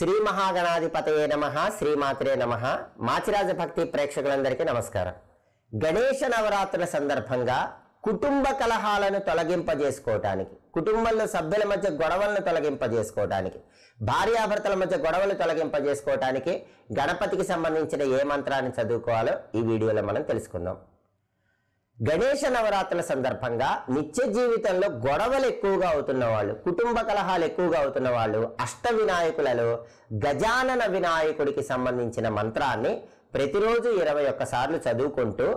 శ్రీ మహాగణాధిపతయే నమ శ్రీమాత్రే నమ. మాచిరాజ భక్తి ప్రేక్షకులందరికీ నమస్కారం. గణేష నవరాత్రుల సందర్భంగా కుటుంబ కలహాలను తొలగింపజేసుకోవటానికి కుటుంబంలో సభ్యుల మధ్య గొడవలను తొలగింపజేసుకోవటానికి భార్యాభర్తల మధ్య గొడవలు తొలగింపజేసుకోవటానికి గణపతికి సంబంధించిన ఏ మంత్రాన్ని చదువుకోవాలో ఈ వీడియోలో మనం తెలుసుకుందాం. గణేష నవరాత్రుల సందర్భంగా నిత్య జీవితంలో గొడవలు ఎక్కువగా అవుతున్న వాళ్ళు కుటుంబ కలహాలు ఎక్కువగా అవుతున్న వాళ్ళు అష్ట వినాయకులలో గజానన వినాయకుడికి సంబంధించిన మంత్రాన్ని ప్రతిరోజు ఇరవై ఒక్కసార్లు చదువుకుంటూ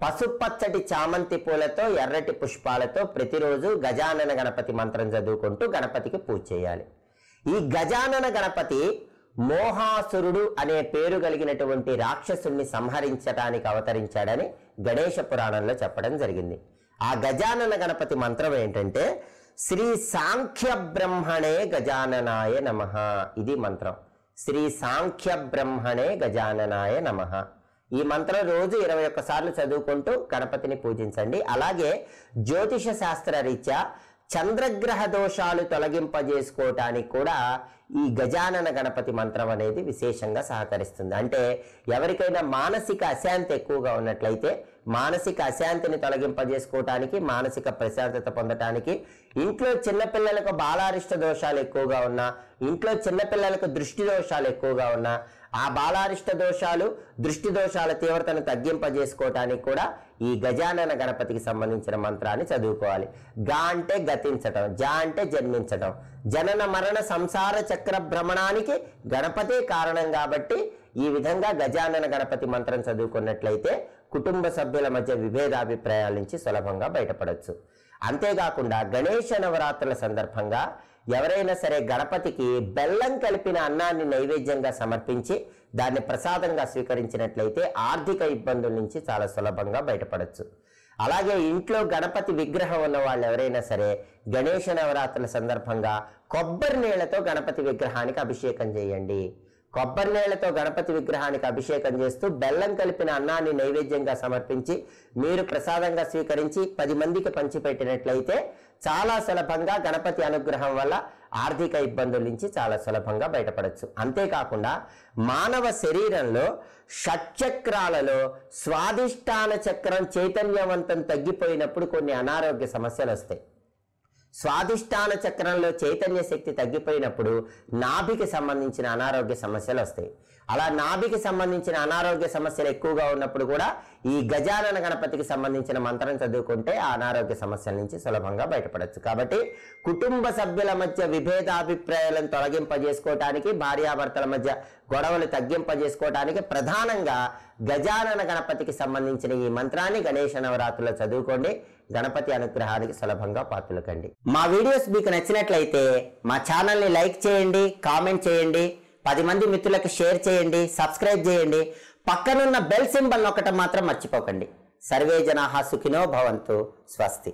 పసుపచ్చటి చామంతి పూలతో ఎర్రటి పుష్పాలతో ప్రతిరోజు గజానన గణపతి మంత్రం చదువుకుంటూ గణపతికి పూజ చేయాలి. ఈ గజానన గణపతి మోహాసురుడు అనే పేరు కలిగినటువంటి రాక్షసుణ్ణి సంహరించటానికి అవతరించాడని గణేష పురాణంలో చెప్పడం జరిగింది. ఆ గజానన గణపతి మంత్రం ఏంటంటే శ్రీ సాంఖ్య బ్రహ్మణే గజాననాయ నమ. ఇది మంత్రం. శ్రీ సాంఖ్య బ్రహ్మణే గజాననాయ నమ. ఈ మంత్రం రోజు ఇరవై ఒక్కసార్లు చదువుకుంటూ గణపతిని పూజించండి. అలాగే జ్యోతిష శాస్త్ర రీత్యా చంద్రగ్రహ దోషాలు తొలగింపజేసుకోవటానికి కూడా ఈ గజానన గణపతి మంత్రం అనేది విశేషంగా సహకరిస్తుంది. అంటే ఎవరికైనా మానసిక అశాంతి ఎక్కువగా ఉన్నట్లయితే మానసిక అశాంతిని తొలగింపజేసుకోవటానికి మానసిక ప్రశాంతత పొందటానికి ఇంట్లో చిన్నపిల్లలకు బాలారిష్ట దోషాలు ఎక్కువగా ఉన్నా ఇంట్లో చిన్నపిల్లలకు దృష్టి దోషాలు ఎక్కువగా ఉన్నా ఆ బాలారిష్ట దోషాలు దృష్టి దోషాల తీవ్రతను తగ్గింపజేసుకోవటానికి కూడా ఈ గజానన గణపతికి సంబంధించిన మంత్రాన్ని చదువుకోవాలి. గా అంటే గతించటం జా అంటే జన్మించటం. జనన మరణ సంసార చక్ర భ్రమణానికి గణపతే కారణం కాబట్టి ఈ విధంగా గజానన గణపతి మంత్రం చదువుకున్నట్లయితే కుటుంబ సభ్యుల మధ్య విభేదాభిప్రాయాల నుంచి సులభంగా బయటపడవచ్చు అంతేకాకుండా గణేష నవరాత్రుల సందర్భంగా ఎవరైనా సరే గణపతికి బెల్లం కలిపిన అన్నాన్ని నైవేద్యంగా సమర్పించి దాన్ని ప్రసాదంగా స్వీకరించినట్లయితే ఆర్థిక ఇబ్బందుల నుంచి చాలా సులభంగా బయటపడవచ్చు అలాగే ఇంట్లో గణపతి విగ్రహం ఉన్న వాళ్ళు ఎవరైనా సరే గణేష నవరాత్రుల సందర్భంగా కొబ్బరి నీళ్ళతో గణపతి విగ్రహానికి అభిషేకం చేయండి. కొబ్బరి నీళ్ళతో గణపతి విగ్రహానికి అభిషేకం చేస్తూ బెల్లం కలిపిన అన్నాన్ని నైవేద్యంగా సమర్పించి మీరు ప్రసాదంగా స్వీకరించి పది మందికి పంచిపెట్టినట్లయితే చాలా సులభంగా గణపతి అనుగ్రహం వల్ల ఆర్థిక ఇబ్బందుల నుంచి చాలా సులభంగా బయటపడచ్చు. అంతేకాకుండా మానవ శరీరంలో షట్చక్రాలలో స్వాదిష్టాన చక్రం చైతన్యవంతం తగ్గిపోయినప్పుడు కొన్ని అనారోగ్య సమస్యలు వస్తాయి. స్వాదిష్టాన చక్రంలో చైతన్య శక్తి తగ్గిపోయినప్పుడు నాభికి సంబంధించిన అనారోగ్య సమస్యలు వస్తాయి. అలా నాభికి సంబంధించిన అనారోగ్య సమస్యలు ఎక్కువగా ఉన్నప్పుడు కూడా ఈ గజానన గణపతికి సంబంధించిన మంత్రం చదువుకుంటే ఆ అనారోగ్య సమస్యల నుంచి సులభంగా బయటపడచ్చు. కాబట్టి కుటుంబ సభ్యుల మధ్య విభేదాభిప్రాయాలను తొలగింపజేసుకోవటానికి భార్యాభర్తల మధ్య గొడవలు తగ్గింపజేసుకోవటానికి ప్రధానంగా గజానన గణపతికి సంబంధించిన ఈ మంత్రాన్ని గణేష నవరాత్రులో చదువుకోండి. గణపతి అనుగ్రహానికి సులభంగా పాత్రలు కండి మా వీడియోస్ మీకు నచ్చినట్లయితే మా ఛానల్ని లైక్ చేయండి కామెంట్ చేయండి పది మంది మిత్రులకు షేర్ చేయండి సబ్స్క్రైబ్ చేయండి. పక్కనున్న బెల్ సింబల్ నొక్కటం మాత్రం మర్చిపోకండి. సర్వే జనాహా సుఖినో భవంతు. స్వస్తి.